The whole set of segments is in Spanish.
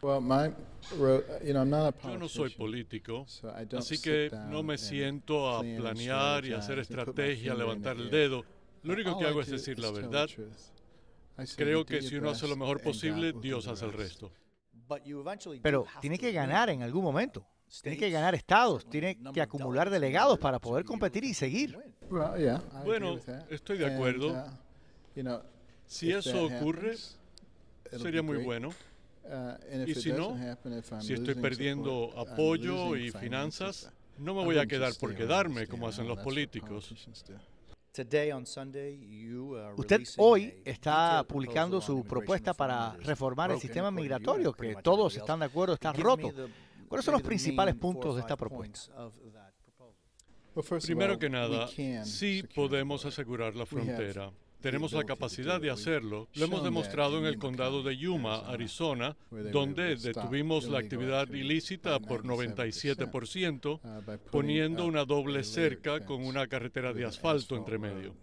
Well, my, ro- you know, I'm not a Yo no soy politician, político, so I don't así sit que down no me and siento a plan and planear y hacer estrategia, levantar the el dedo. Lo único que I hago es do decir la verdad. Creo "You do que si uno hace lo mejor posible, Dios hace el rest." resto. Pero tiene que ganar en algún momento. Tiene que ganar estados, tiene que acumular delegados para poder competir y seguir. Bueno, estoy de acuerdo. uh, Si eso ocurre, sería muy bueno. Uh, Y si no, Si estoy perdiendo apoyo y finanzas, no me voy a quedar por quedarme como hacen los políticos. Usted hoy está publicando su propuesta para reformar el sistema migratorio, que todos están de acuerdo está roto. ¿Cuáles son los principales puntos de esta propuesta? Well, first of Primero all, que we nada, can sí podemos border. asegurar la frontera. Tenemos la capacidad de hacerlo. Lo hemos demostrado en el condado de Yuma, Arizona, donde detuvimos la actividad ilícita por 97%, uh, by putting poniendo una doble cerca con una carretera de asfalto entre medio.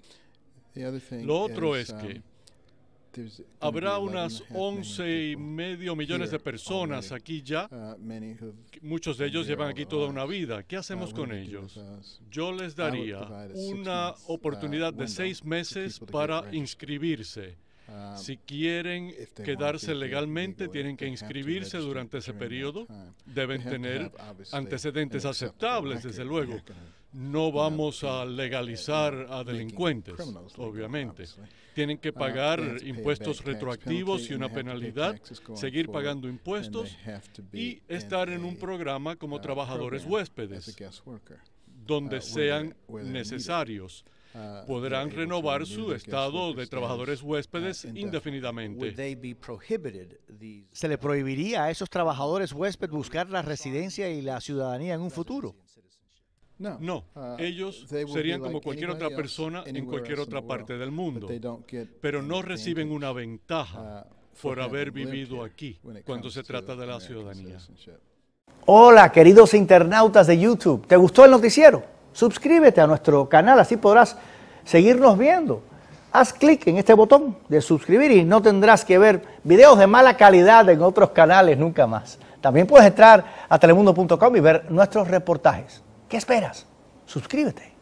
Lo otro es um, que be habrá 11 unas and a half million 11 y medio millones de personas aquí ya. uh, Muchos de ellos llevan aquí toda una vida. ¿Qué hacemos Uh, con ellos? Yo les daría una uh, oportunidad de seis meses para inscribirse. Um, Si quieren wanna quedarse legalmente, tienen que to inscribirse durante ese periodo. time. Deben tener antecedentes aceptables, desde luego. No vamos a legalizar a making delincuentes, obviamente. Tienen que Uh, pagar a impuestos retroactivos y una penalidad, seguir pagando and impuestos y estar en un a, programa como trabajadores a huéspedes, donde uh, sean necesarios. Uh, Podrán renovar su estado de trabajadores huéspedes indefinitely. indefinidamente. ¿Se le prohibiría a esos trabajadores huésped buscar la residencia y la ciudadanía en un futuro? No, No, uh, ellos serían be como like cualquier otra persona en cualquier otra the parte world, del but mundo, they don't get pero no reciben una ventaja for por haber having lived vivido here aquí when it cuando comes se to trata de la ciudadanía. Hola, queridos internautas de YouTube. ¿Te gustó el noticiero? Suscríbete a nuestro canal, así podrás seguirnos viendo. Haz clic en este botón de suscribir y no tendrás que ver videos de mala calidad en otros canales nunca más. También puedes entrar a telemundo.com y ver nuestros reportajes. ¿Qué esperas? Suscríbete.